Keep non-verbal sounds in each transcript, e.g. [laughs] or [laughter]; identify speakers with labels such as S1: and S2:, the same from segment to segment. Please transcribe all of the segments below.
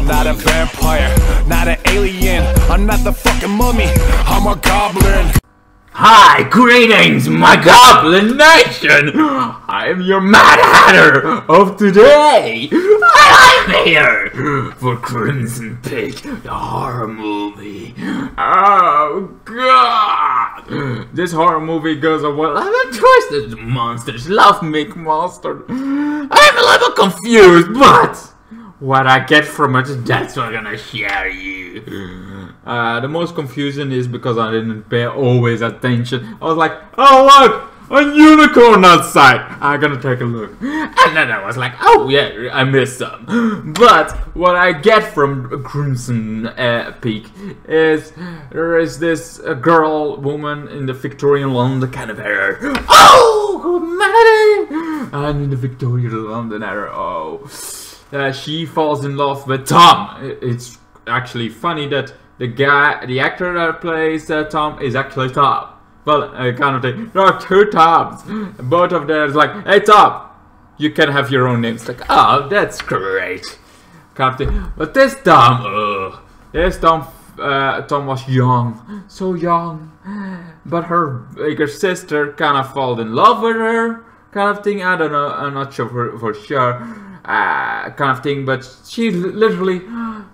S1: I'm not a vampire, not an alien. I'm not the fucking mummy. I'm a goblin.
S2: Hi, greetings, my Goblin Nation! I am your Mad Hatter of today! I'm here for Crimson Peak, the horror movie. Oh, God! This horror movie goes a well. I'm a twisted monsters love make monster. I'm a little confused, but what I get from it, that's what I'm gonna share you. Uh, the most confusing is because I didn't pay always attention. I was like, oh look, a unicorn outside. I'm gonna take a look. And then I was like, oh yeah, I missed some. But what I get from Crimson uh, Peak is there is this uh, girl, woman in the Victorian London kind of era. Oh, humanity! And in the Victorian London era, oh. Uh, she falls in love with Tom. It's actually funny that the guy, the actor that plays uh, Tom is actually Tom. Well, uh, kind of thing. There are two Toms. Both of them is like, hey Tom, you can have your own name. It's like, oh, that's great. Kind of thing. But this Tom, uh, this Tom, uh, Tom was young, so young. But her bigger sister kind of fall in love with her, kind of thing. I don't know. I'm not sure for, for sure uh, kind of thing, but she literally,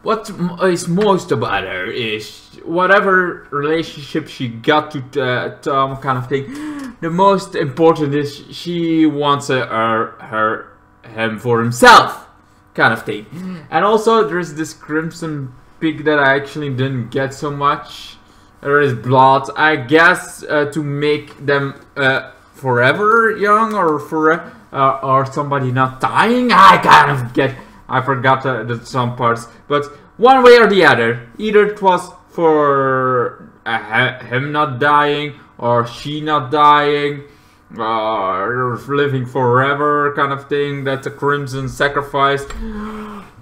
S2: what is most about her is whatever relationship she got to uh, Tom, kind of thing. The most important is she wants uh, her, her, him for himself, kind of thing. And also, there's this Crimson Peak that I actually didn't get so much. There is blood, I guess, uh, to make them uh, forever young or forever uh, or somebody not dying. I kind of get, I forgot uh, some parts, but one way or the other, either it was for uh, him not dying or she not dying or living forever kind of thing that's a crimson sacrifice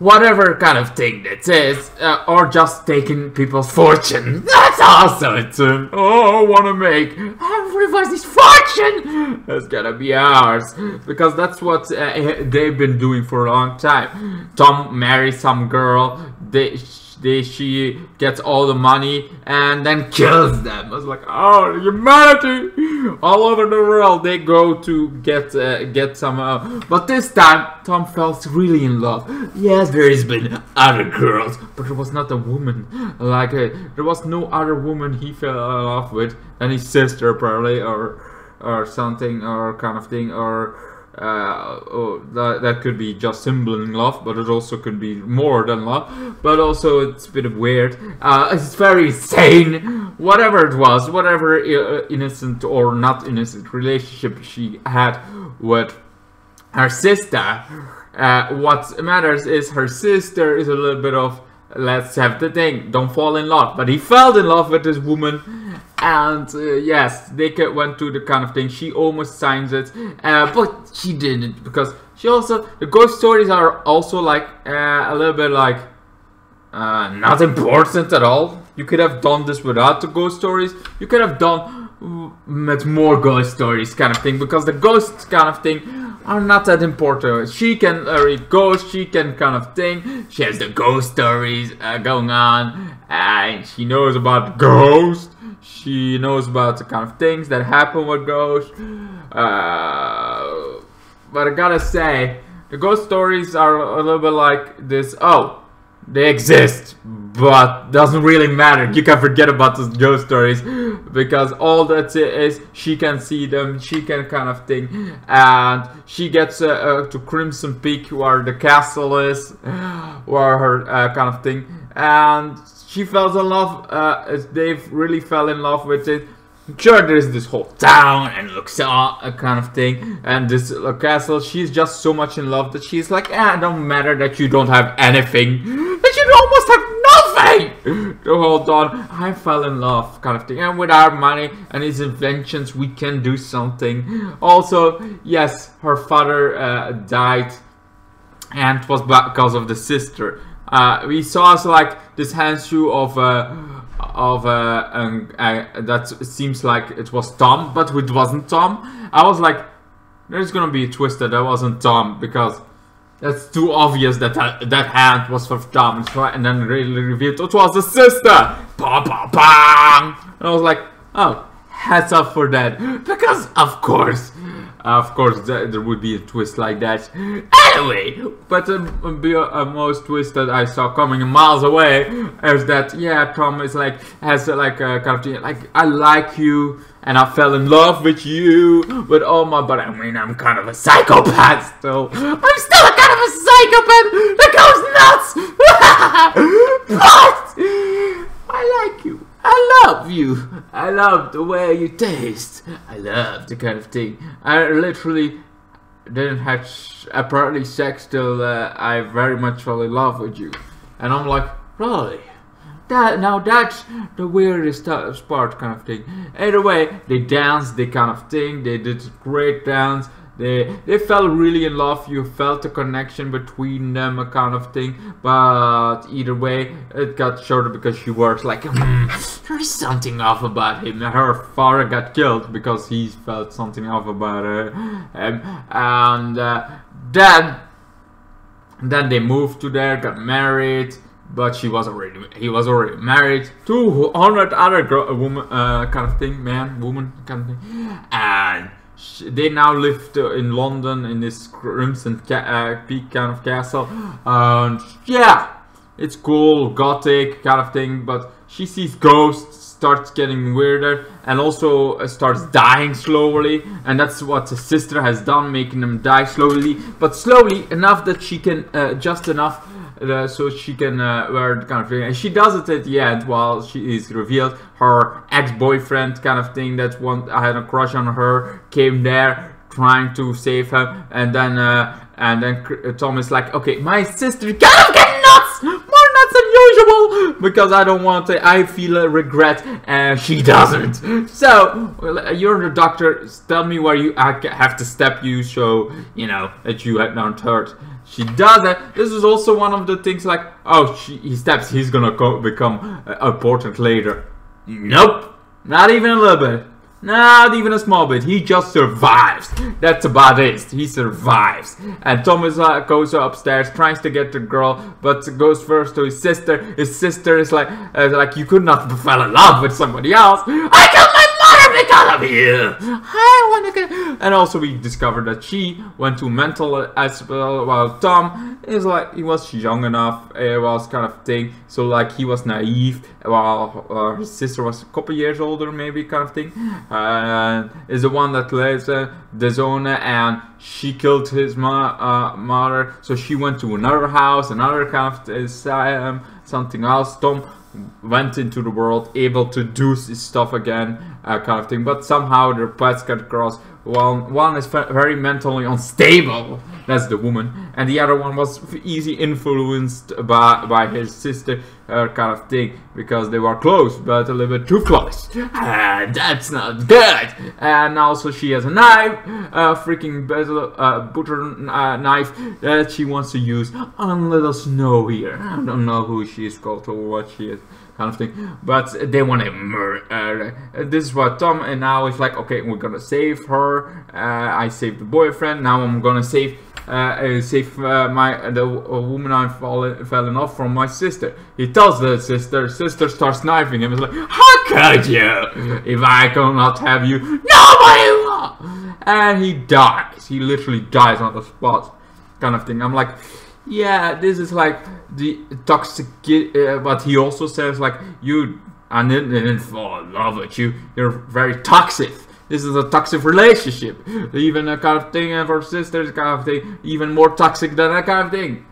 S2: whatever kind of thing that is uh, or just taking people's fortune. [laughs] That's awesome! thing oh I want to make everybody's fortune. That's gonna be ours. Because that's what uh, they've been doing for a long time. Tom marries some girl they they, she gets all the money and then kills them. I was like, oh, humanity! All over the world they go to get uh, get some. Uh, but this time Tom fell really in love. Yes, there has been other girls, but it was not a woman. Like uh, there was no other woman he fell in love with than his sister probably, or or something, or kind of thing, or uh, oh, that, that could be just symboling love, but it also could be more than love. But also, it's a bit of weird. Uh, it's very sane. Whatever it was, whatever uh, innocent or not innocent relationship she had with her sister, uh, what matters is her sister is a little bit of let's have the thing, don't fall in love. But he fell in love with this woman and uh, yes, they went to the kind of thing. She almost signs it, uh, but she didn't because she also the ghost stories are also like uh, a little bit like uh, not important at all. You could have done this without the ghost stories. You could have done with more ghost stories kind of thing because the ghost kind of thing are not that important. She can uh, read ghosts, she can kind of thing. She has the ghost stories uh, going on, and she knows about ghosts. She knows about the kind of things that happen with ghosts. Uh, but I gotta say, the ghost stories are a little bit like this. Oh, they exist, but doesn't really matter. You can forget about those ghost stories because all that is she can see them, she can kind of thing, and she gets uh, uh, to Crimson Peak where the castle is, where her uh, kind of thing, and she fell in love. Uh, Dave really fell in love with it. Sure, there's this whole town and Luxor a kind of thing, and this uh, castle. She's just so much in love that she's like, "Ah, it don't matter that you don't have anything, that you almost have nothing." to hold on, I fell in love, kind of thing. And with our money and his inventions, we can do something. Also, yes, her father uh, died, and it was because of the sister. Uh, we saw like this handshoe of. Uh, of uh, um, uh, that seems like it was Tom, but it wasn't Tom. I was like, there's gonna be a twist that that wasn't Tom because That's too obvious that that, that hand was for Tom. And then really revealed it was the sister. Pa pa bang. And I was like, oh, hats off for that. Because of course, of course, th there would be a twist like that. [laughs] Anyway, but the uh, most twist that I saw coming miles away is that yeah, Tom is like has uh, like a kind of like I like you and I fell in love with you, but oh my, but I mean I'm kind of a psychopath still. I'm still a kind of a psychopath that goes nuts. but I like you. I love you. I love the way you taste. I love the kind of thing. I literally didn't have apparently sex till uh, I very much fell in love with you. And I'm like, really? That now that's the weirdest part kind of thing. Either way, they danced, they kind of thing. They did great dance. They they fell really in love. You felt a connection between them, a kind of thing. But either way, it got shorter because she was like, mm, there's something off about him. Her father got killed because he felt something off about her. Um, and uh, then then they moved to there, got married. But she was already, he was already married. to 100 other girl, woman, uh, kind of thing, man, woman, kind of thing. And they now live in London in this Crimson uh, Peak kind of castle. And yeah, it's cool, gothic kind of thing, but she sees ghosts, starts getting weirder, and also uh, starts dying slowly. And that's what the sister has done, making them die slowly, but slowly enough that she can, uh, just enough uh, so she can uh, wear the kind of thing. And she does it at the end while she is revealed. Her ex-boyfriend kind of thing that one I had a crush on her came there trying to save her, and then uh, and then uh, Tom is like, okay, my sister kind of get nuts, more nuts than usual, because I don't want to. I feel a regret, and she doesn't. So you're the doctor. Tell me where you I have to step you, so you know that you have not hurt. She does it. This is also one of the things like, oh, she, he steps, he's gonna become uh, important later. Nope, not even a little bit. Not even a small bit. He just survives. That's about it. He survives. And Thomas uh, goes upstairs, tries to get the girl, but goes first to his sister. His sister is like, uh, like you could not fall in love with somebody else. I killed my because of you. I want to get. And also, we discovered that she went to mental hospital while Tom is like he was young enough. It was kind of thing. So like he was naive while uh, his sister was a couple years older, maybe kind of thing uh, is the one that uh, the zone and she killed his ma uh, mother so she went to another house another kind of asylum something else Tom went into the world able to do stuff again uh, kind of thing. But somehow their paths got crossed. One, one is very mentally unstable, that's the woman, and the other one was easy influenced by, by his sister, uh, kind of thing, because they were close, but a little bit too close. And that's not good. And also she has a knife, a freaking bezel, uh, uh, knife that she wants to use on little Snow here. I don't know who she is called or what she is kind of thing. But they want to murder. Uh, this is what Tom and now is like. Okay, we're gonna save her. Uh, I saved the boyfriend. Now I'm gonna save. Uh, save uh, my the woman I fallen fell in love from my sister. He tells the sister. Sister starts knifing him. He's like, "How could you? If I cannot have you, nobody will." And he dies. He literally dies on the spot, kind of thing. I'm like, yeah, this is like the toxic. Uh, but he also says like you, I didn't, didn't fall in love with you. You're very toxic. This is a toxic relationship. Even a kind of thing and for sisters, kind of thing. Even more toxic than that kind of thing.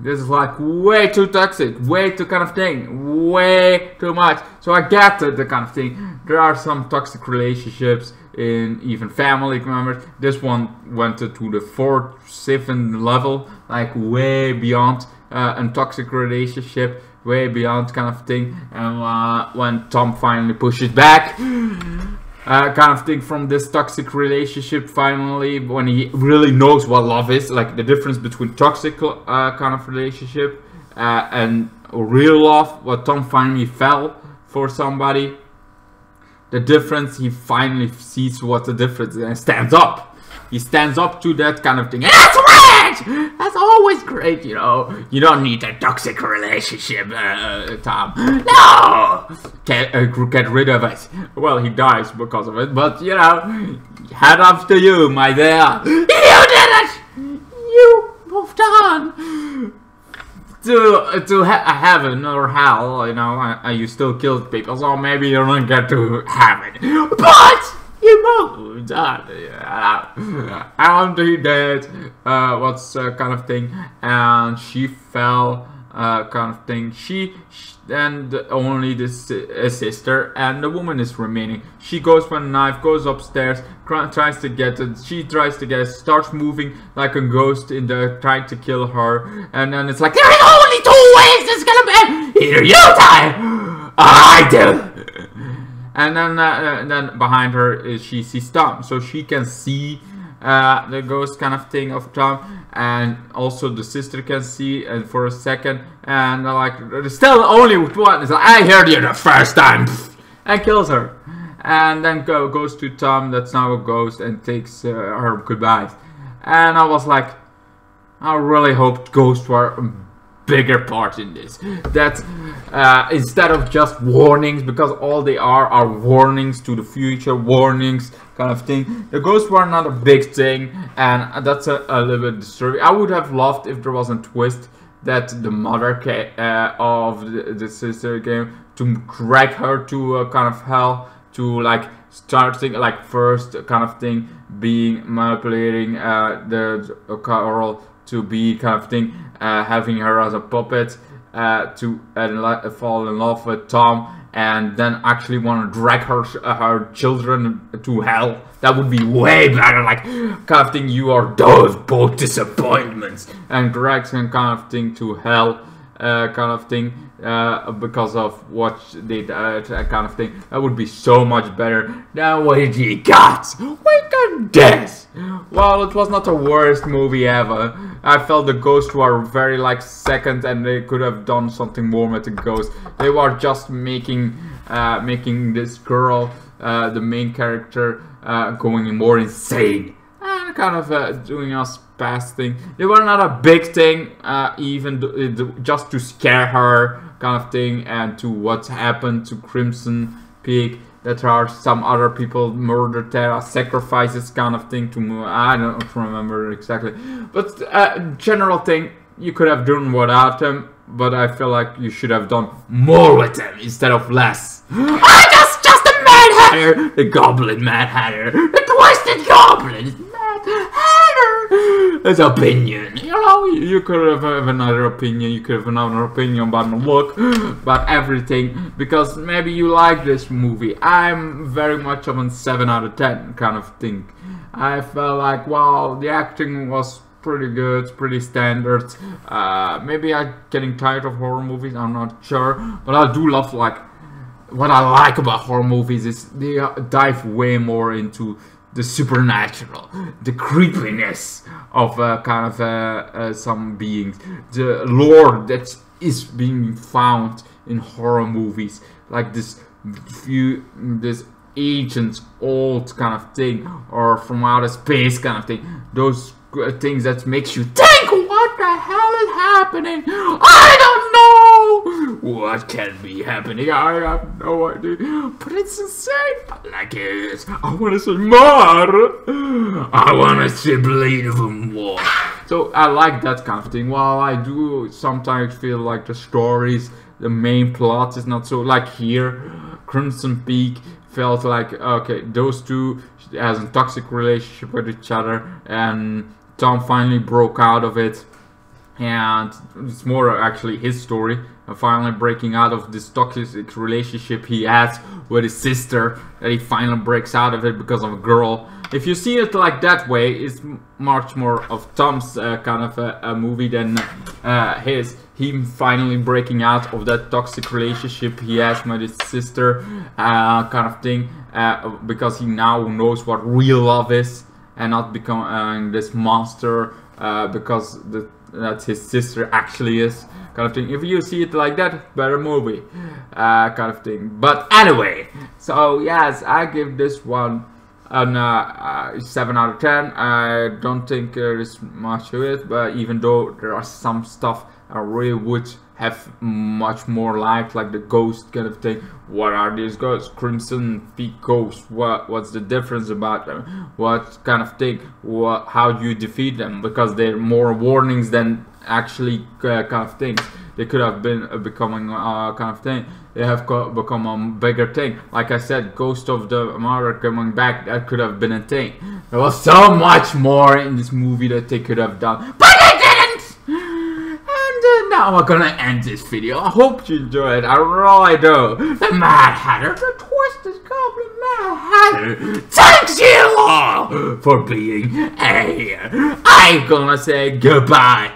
S2: This is like way too toxic, way too kind of thing, way too much. So I get the, the kind of thing. There are some toxic relationships in even family members. This one went to the fourth, fifth level, like way beyond uh, a toxic relationship, way beyond kind of thing. And uh, when Tom finally pushes back, uh, kind of thing from this toxic relationship finally, when he really knows what love is, like the difference between toxic uh, kind of relationship uh, and real love, what Tom finally fell for somebody the difference, he finally sees what the difference and stands up. He stands up to that kind of thing. And that's right! That's always great, you know. You don't need a toxic relationship, uh, Tom. No! Get, uh, get rid of it. Well, he dies because of it, but, you know, head off to you, my dear. You did it! You moved on! to to ha heaven or hell, you know, uh, you still killed people, so maybe you don't get to heaven. But you moved on. Yeah. And he did uh, what's uh, kind of thing, and she fell uh, kind of thing. She, she and only this uh, sister and the woman is remaining. She goes for a knife, goes upstairs, tries to get it. She tries to get it, starts moving like a ghost in the trying to kill her, and then it's like there is only two ways it's gonna be. Either you die, I do. And then, uh, then behind her is she sees Tom, so she can see uh, the ghost kind of thing of Tom, and also the sister can see and for a second, and like still only with one. It's like I heard you the first time, [laughs] and kills her, and then go, goes to Tom that's now a ghost and takes uh, her goodbyes, and I was like, I really hoped ghosts were bigger part in this. That uh, instead of just warnings, because all they are are warnings to the future, warnings kind of thing. The ghosts were not a big thing, and that's a, a little bit disturbing. I would have loved if there was a twist that the mother uh, of the, the, sister came to drag her to a kind of hell, to like starting like first kind of thing being manipulating uh, the girl to be kind of thing, uh, having her as a puppet uh, to uh, fall in love with Tom and then actually want to drag her uh, her children to hell. That would be way better. Like kind of thing, you are those both disappointments, and drags him kind of thing to hell. Uh, kind of thing uh, because of what they did, uh, kind of thing. That would be so much better than what he got. We got this. Well, it was not the worst movie ever. I felt the ghosts were very like second, and they could have done something more with the ghost. They were just making uh, making this girl, uh, the main character, uh, going more insane and kind of uh, doing us past thing. They were not a big thing, uh, even just to scare her kind of thing, and to what happened to Crimson Peak. That there are some other people murdered there, sacrifices kind of thing to. I don't remember exactly, but uh, general thing you could have done without them. But I feel like you should have done more with them instead of less. [gasps] I just, just the Mad Hatter, the Goblin Mad Hatter, the Twizted Goblin. It's opinion. You know, you could have, another opinion. You could have another opinion about the look, [gasps] about everything. Because maybe you like this movie. I'm very much of a 7 out of 10 kind of thing. I felt like, wow, the acting was pretty good, pretty standard. Uh, maybe I'm getting tired of horror movies, I'm not sure. But I do love, like, what I like about horror movies is they dive way more into the supernatural, the creepiness of uh, kind of uh, uh, some beings, the lore that is being found in horror movies, like this few, this ancient old kind of thing, or from outer space kind of thing. Those things that makes you think, what the hell is happening? I don't know what can be happening. I have no idea, but it's insane. I like it. I want to see more. I want to see bleed even more. So I like that kind of thing. While I do sometimes feel like the stories, the main plot is not so like here, Crimson Peak felt like okay, those two has a toxic relationship with each other and Tom finally broke out of it and it's more actually his story finally breaking out of this toxic relationship he has with his sister that he finally breaks out of it because of a girl. If you see it like that way it's much more of Tom's uh, kind of a, a, movie than uh, his. Him finally breaking out of that toxic relationship he has with his sister uh, kind of thing uh, because he now knows what real love is and not becoming this monster uh, because the, that his sister actually is kind of thing. If you see it like that, better movie uh, kind of thing. But anyway, so yes, I give this one and uh, uh, 7 out of 10. I don't think there is much to it, but even though there are some stuff I really would have much more liked, like the ghost kind of thing. What are these ghosts? Crimson Peak ghosts. What what's the difference about them? What kind of thing? What how do you defeat them? Because they're more warnings than actually uh, kind of things. They could have been uh, becoming uh, kind of thing. They have become a bigger thing. Like I said, Ghost of the Mother coming back. That could have been a thing. There was so much more in this movie that they could have done, but they didn't. And uh, now we're gonna end this video. I hope you enjoyed. I really do. The Mad Hatter, the Twizted Goblin Mad Hatter. Thanks you all for being here. I'm gonna say goodbye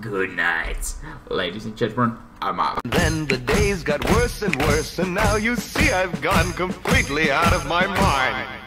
S2: good night. Ladies and gentlemen, I'm out.
S3: Then the days got worse and worse, and now you see I've gone completely out of my mind.